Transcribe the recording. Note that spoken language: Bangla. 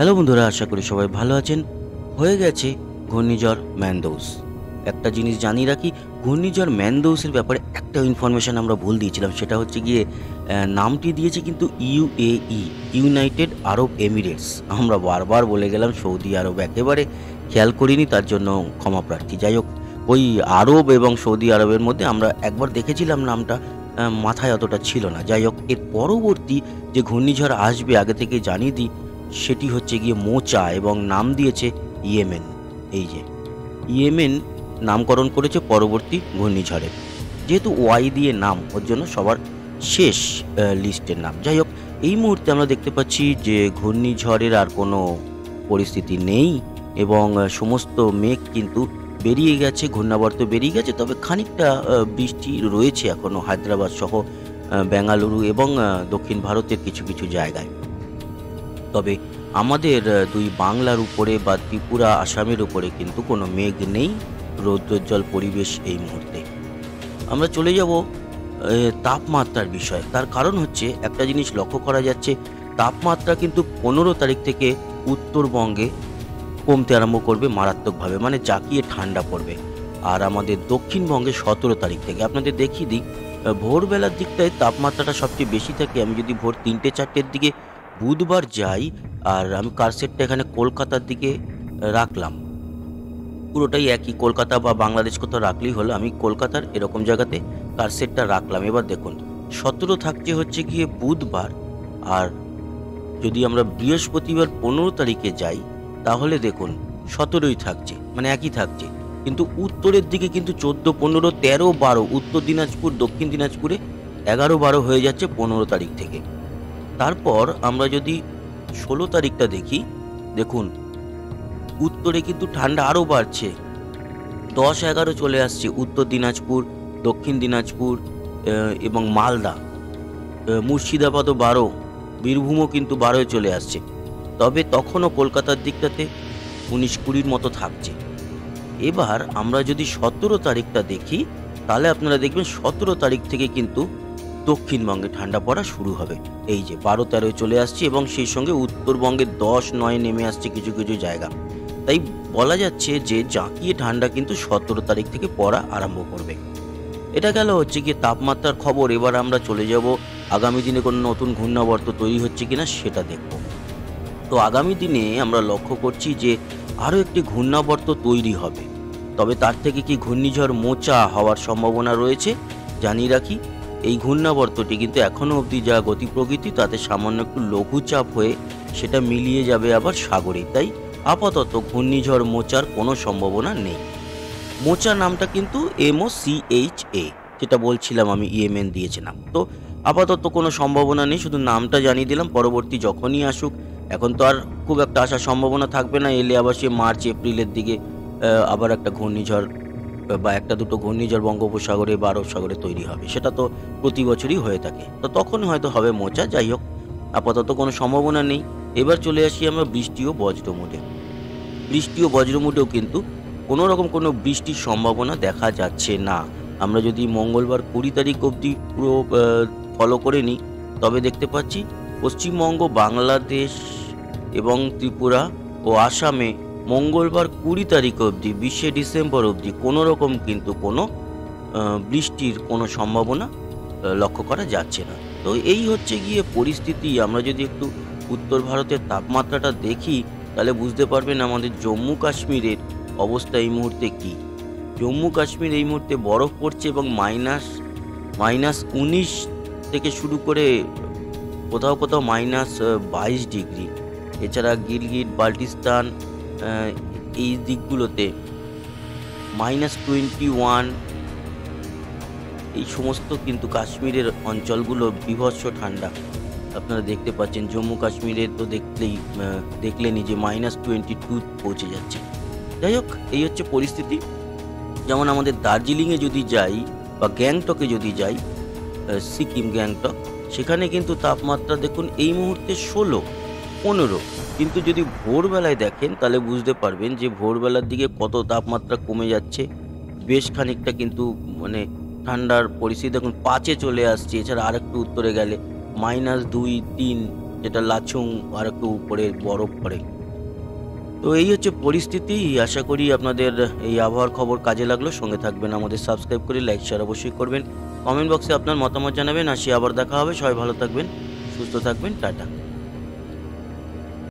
হ্যালো বন্ধুরা, আশা করি সবাই ভালো আছেন। হয়ে গেছে ঘূর্ণিঝড় ম্যানদৌস। একটা জিনিস জানিয়ে রাখি, ঘূর্ণিঝড় ম্যানদৌসের ব্যাপারে একটা ইনফরমেশন আমরা ভুল দিয়েছিলাম, সেটা হচ্ছে গিয়ে নামটি দিয়েছে কিন্তু ইউএই ইউনাইটেড আরব এমিরেটস। আমরা বারবার বলে গেলাম, সৌদি আরব একেবারে খেয়াল করিনি, তার জন্য ক্ষমা প্রার্থী। যাই হোক, ওই আরব এবং সৌদি আরবের মধ্যে আমরা একবার দেখেছিলাম নামটা মাথায় অতটা ছিল না। যাই হোক, এর পরবর্তী যে ঘূর্ণিঝড় আসবে, আগে থেকে জানিয়ে দিই সেটি হচ্ছে গিয়ে মোচা এবং নাম দিয়েছে ইয়েমেন। এই যে, ইয়েমেন নামকরণ করেছে পরবর্তী ঘূর্ণিঝড়ের যেহেতু ওয়াই দিয়ে নাম, ওর জন্য সবার শেষ লিস্টের নাম। যাই হোক, এই মুহূর্তে আমরা দেখতে পাচ্ছি যে ঘূর্ণিঝড়ের আর কোনো পরিস্থিতি নেই এবং সমস্ত মেঘ কিন্তু বেরিয়ে গেছে, ঘূর্ণাবর্ত বেরিয়ে গেছে। তবে খানিকটা বৃষ্টি রয়েছে এখনও হায়দ্রাবাদ সহ বেঙ্গালুরু এবং দক্ষিণ ভারতের কিছু কিছু জায়গায়। তবে আমাদের দুই বাংলার উপরে বা ত্রিপুরা, আসামের উপরে কিন্তু কোনো মেঘ নেই, রৌদ্রোজ্জ্বল পরিবেশ এই মুহূর্তে। আমরা চলে যাব তাপমাত্রার বিষয়ে। তার কারণ হচ্ছে, একটা জিনিস লক্ষ্য করা যাচ্ছে, তাপমাত্রা কিন্তু পনেরো তারিখ থেকে উত্তরবঙ্গে কমতে আরম্ভ করবে মারাত্মকভাবে মানে জাকিয়ে ঠান্ডা পড়বে। আর আমাদের দক্ষিণবঙ্গে সতেরো তারিখ থেকে। আপনাদের দেখিয়ে দিই ভোরবেলার দিকটায় তাপমাত্রাটা সবচেয়ে বেশি থাকে। আমি যদি ভোর তিনটে, চারটের দিকে বুধবার যাই আর আমি কারসেটটা এখানে কলকাতার দিকে রাখলাম। পুরোটাই একই, কলকাতা বা বাংলাদেশ কোথাও রাখলেই হলো। আমি কলকাতার এরকম জায়গাতে কারসেটটা রাখলাম। এবার দেখুন, সতেরো থাকছে হচ্ছে গিয়ে বুধবার। আর যদি আমরা বৃহস্পতিবার পনেরো তারিখে যাই, তাহলে দেখুন, সতেরোই থাকছে মানে একই থাকছে। কিন্তু উত্তরের দিকে কিন্তু চোদ্দ, পনেরো, তেরো, বারো, উত্তর দিনাজপুর, দক্ষিণ দিনাজপুরে এগারো, বারো হয়ে যাচ্ছে পনেরো তারিখ থেকে। তারপর আমরা যদি ষোলো তারিখটা দেখি, দেখুন, উত্তরে কিন্তু ঠান্ডা আরও বাড়ছে। দশ এগারো চলে আসছে উত্তর দিনাজপুর, দক্ষিণ দিনাজপুর এবং মালদা। মুর্শিদাবাদও বারো, বীরভূমও কিন্তু বারোয় চলে আসছে। তবে তখনও কলকাতার দিকটাতে উনিশ কুড়ির মতো থাকছে। এবার আমরা যদি সতেরো তারিখটা দেখি, তাহলে আপনারা দেখবেন সতেরো তারিখ থেকে কিন্তু দক্ষিণবঙ্গে ঠান্ডা পড়া শুরু হবে। এই যে বারো তেরোয় চলে আসছে এবং সেই সঙ্গে উত্তরবঙ্গে দশ নয় নেমে আসছে কিছু কিছু জায়গা। তাই বলা যাচ্ছে যে জাঁকিয়ে ঠান্ডা কিন্তু সতেরো তারিখ থেকে পড়া আরম্ভ করবে। এটা গেল হচ্ছে গিয়ে তাপমাত্রার খবর। এবার আমরা চলে যাব, আগামী দিনে কোনো নতুন ঘূর্ণাবর্ত তৈরি হচ্ছে কিনা সেটা দেখব। তো আগামী দিনে আমরা লক্ষ্য করছি যে আরও একটি ঘূর্ণাবর্ত তৈরি হবে। তবে তার থেকে কি ঘূর্ণিঝড় মোচা হওয়ার সম্ভাবনা রয়েছে জানিয়ে রাখি। এই ঘূর্ণাবর্তটি কিন্তু এখনও অবধি যা গতি প্রকৃতি, তাতে সামান্য একটু লঘুচাপ হয়ে সেটা মিলিয়ে যাবে আবার সাগরে। তাই আপাতত ঘূর্ণিঝড় মোচার কোনো সম্ভাবনা নেই। মোচা নামটা কিন্তু এমও সিএইচ এ যেটা বলছিলাম আমি ইএমএন দিয়েছিলাম। তো আপাতত কোনো সম্ভাবনা নেই, শুধু নামটা জানিয়ে দিলাম, পরবর্তী যখনই আসুক, এখন তো আর খুব একটা আসার সম্ভাবনা থাকবে না, এলে আবার সে মার্চ, এপ্রিলের দিকে আবার একটা ঘূর্ণিঝড় বা একটা দুটো ঘূর্ণিঝড় বঙ্গোপসাগরে বা আরব সাগরে তৈরি হবে। সেটা তো প্রতি বছরই হয়ে থাকে। তো তখন হয়তো হবে মোচা, যাই হোক, আপাতত কোনো সম্ভাবনা নেই। এবার চলে আসি আমরা বৃষ্টি ও বজ্র মোডে। বৃষ্টি ও বজ্র মোডেও কিন্তু কোনো রকম কোনো বৃষ্টির সম্ভাবনা দেখা যাচ্ছে না। আমরা যদি মঙ্গলবার কুড়ি তারিখ অবধি পুরো ফলো করে নিই, তবে দেখতে পাচ্ছি পশ্চিমবঙ্গ, বাংলাদেশ এবং ত্রিপুরা ও আসামে মঙ্গলবার কুড়ি তারিখ অবধি, বিশে ডিসেম্বর অবধি কোনো রকম কিন্তু কোনো বৃষ্টির কোনো সম্ভাবনা লক্ষ্য করা যাচ্ছে না। তো এই হচ্ছে গিয়ে পরিস্থিতি। আমরা যদি একটু উত্তর ভারতের তাপমাত্রাটা দেখি, তাহলে বুঝতে পারবেন আমাদের জম্মু কাশ্মীরের অবস্থা এই মুহূর্তে কি। জম্মু কাশ্মীর এই মুহূর্তে বরফ পড়ছে এবং মাইনাস মাইনাস উনিশ থেকে শুরু করে কোথাও কোথাও মাইনাস বাইশ ডিগ্রি। এছাড়া গিলগিট বাল্টিস্তান এই দিকগুলোতে মাইনাস টোয়েন্টি ওয়ান এই সমস্ত কিন্তু কাশ্মীরের অঞ্চলগুলো বিভৎস ঠান্ডা। আপনারা দেখতে পাচ্ছেন জম্মু কাশ্মীরে তো দেখলেই আহ, দেখলেনই যে মাইনাস টোয়েন্টি টু পৌঁছে যাচ্ছে। যাই হোক এই হচ্ছে পরিস্থিতি। যেমন আমাদের দার্জিলিংয়ে যদি যাই বা গ্যাংটকে যদি যাই সিকিম গ্যাংটক সেখানে কিন্তু তাপমাত্রা দেখুন এই মুহূর্তে ষোলো পনেরো। কিন্তু যদি ভোরবেলায় দেখেন, তাহলে বুঝতে পারবেন যে ভোরবেলার দিকে কত তাপমাত্রা কমে যাচ্ছে। বেশ খানিকটা কিন্তু মানে ঠান্ডার পরিস্থিতি দেখুন, পাঁচে চলে আসছে। এছাড়া আরেকটু উত্তরে গেলে মাইনাস দুই, তিন, যেটা লাচুং আর একটু উপরে বরফ পড়ে। তো এই হচ্ছে পরিস্থিতি। আশা করি আপনাদের এই আবহাওয়ার খবর কাজে লাগল। সঙ্গে থাকবেন আমাদের সাবস্ক্রাইব করে, লাইক, শেয়ার অবশ্যই করবেন। কমেন্ট বক্সে আপনার মতামত জানাবেন। আসি আবার দেখা হবে। সবাই ভালো থাকবেন, সুস্থ থাকবেন। টাটা।